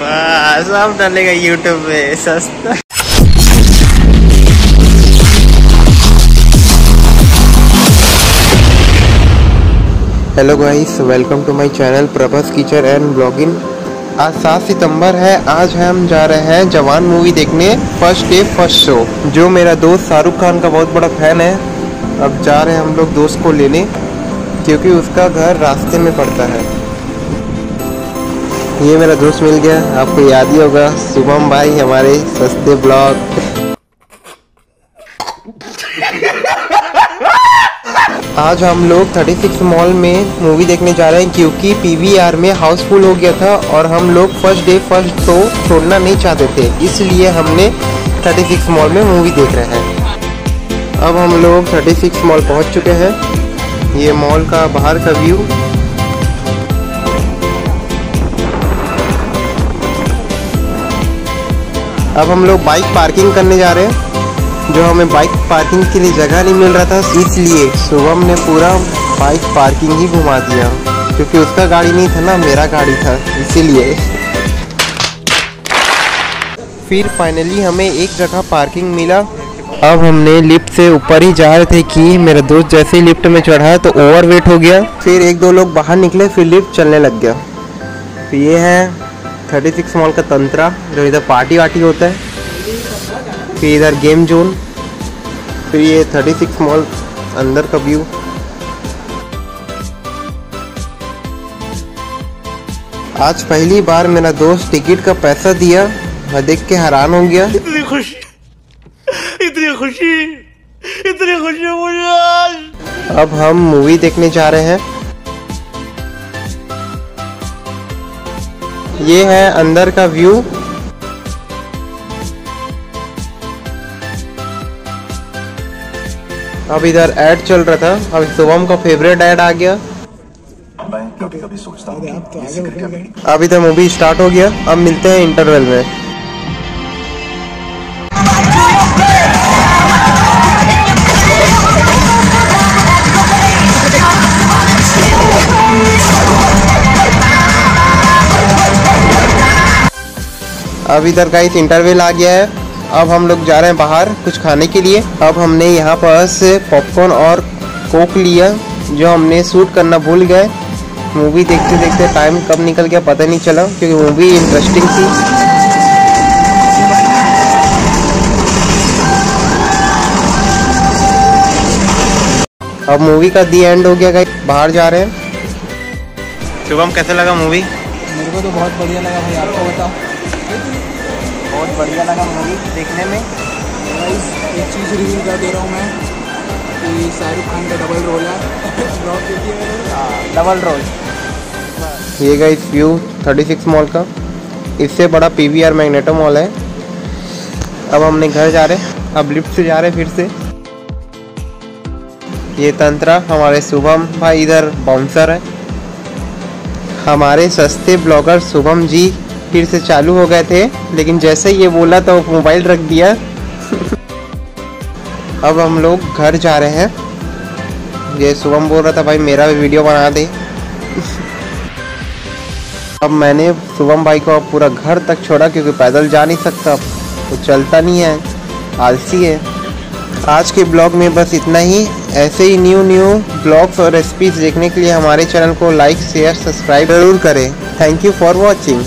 सब डालेगा यूट्यूब पे, सस्ता। Hello guys welcome to my channel Prabhas kitchen and blogging आज सात सितंबर है, आज हम जा रहे हैं जवान मूवी देखने फ़र्स्ट डे फ़र्स्ट शो जो मेरा दोस्त शाहरुख खान का बहुत बड़ा फ़ैन है, अब जा रहे हैं हम लोग दोस्त को लेने, क्योंकि उसका घर रास्ते में पड़ता है। ये मेरा दोस्त मिल गया। आपको याद ही होगा, शुभम भाई हमारे सस्ते ब्लॉग। आज हम लोग 36 मॉल में मूवी देखने जा रहे हैं, क्योंकि पीवीआर में हाउसफुल हो गया था और हम लोग फ़र्स्ट डे फ़र्स्ट शो छोड़ना नहीं चाहते थे। इसलिए हमने 36 मॉल में मूवी देख रहे हैं। अब हम लोग 36 मॉल पहुँच चुके हैं। ये मॉल का बाहर का व्यू अब हम लोग बाइक पार्किंग करने जा रहे हैं, जो हमें बाइक पार्किंग के लिए जगह नहीं मिल रहा था, इसलिए शुभम ने पूरा बाइक पार्किंग ही घुमा दिया, क्योंकि उसका गाड़ी नहीं था ना, मेरा गाड़ी था, इसीलिए। फिर फाइनली हमें एक जगह पार्किंग मिला। अब हमने लिफ्ट से ऊपर ही जा रहे थे कि मेरा दोस्त जैसे ही लिफ्ट में चढ़ा तो ओवरवेट हो गया। फिर एक दो लोग बाहर निकले, फिर लिफ्ट चलने लग गया। तो ये है थर्टी सिक्स मॉल का तंत्रा जो इधर पार्टी वार्टी होता है फिर इधर गेम जोन फिर ये 36 मॉल अंदर का व्यू। आज पहली बार मेरा दोस्त टिकट का पैसा दिया मैं देख के हैरान हो गया। इतनी खुशी इतनी खुशी इतनी खुशी मुझे आज। अब हम मूवी देखने जा रहे हैं। ये है अंदर का व्यू। अब इधर एड चल रहा था। अब शुभम का फेवरेट एड आ गया। हूँ कभी अब इधर मूवी स्टार्ट हो गया। अब मिलते हैं इंटरवल में। अब इधर का इस इंटरवेल आ गया है। अब हम लोग जा रहे हैं बाहर कुछ खाने के लिए। अब हमने यहाँ पास पॉपकॉर्न और कोक लिया, जो हमने शूट करना भूल गए। मूवी देखते देखते टाइम कब निकल गया पता नहीं चला, क्योंकि मूवी इंटरेस्टिंग थी। अब मूवी का दी एंड हो गया गाइस बाहर जा रहे हैं। शुभम, कैसे लगा मूवी मेरे को तो बहुत बढ़िया लगा भाई, आपको बताओ। बहुत बढ़िया लगा मूवी देखने में। गाइस एक चीज़ रिवील कर दे रहा हूँ मैं कि शाहरुख खान का डबल रोल है। डबल रोल ये गाइस व्यू 36 मॉल का। इससे बड़ा पीवीआर मैग्नेटो मॉल है। अब हमने घर जा रहे अब लिफ्ट से जा रहे फिर से। ये तंत्रा हमारे शुभम भाई इधर बाउंसर है। हमारे सस्ते ब्लॉगर शुभम जी फिर से चालू हो गए थे, लेकिन जैसे ये बोला तो मोबाइल रख दिया। अब हम लोग घर जा रहे हैं। ये शुभम बोल रहा था, भाई मेरा भी वीडियो बना दे। अब मैंने शुभम भाई को पूरा घर तक छोड़ा, क्योंकि पैदल जा नहीं सकता। वो तो चलता नहीं है, आलसी है। आज के ब्लॉग में बस इतना ही। ऐसे ही न्यू न्यू ब्लॉग्स और रेसिपीज़ देखने के लिए हमारे चैनल को लाइक शेयर सब्सक्राइब ज़रूर करें। Thank you for watching